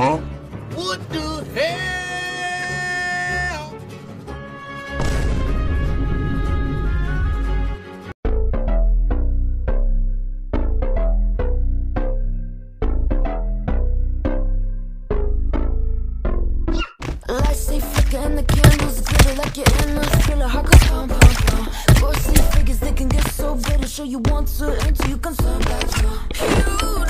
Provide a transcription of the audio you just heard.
Huh? What the hell? Lights stay flickering, the candles glitter like you're your endless thriller. Heart goes pom pom pom. Four sleep figures, they can get so bitter. Show you want to until you concerned like you.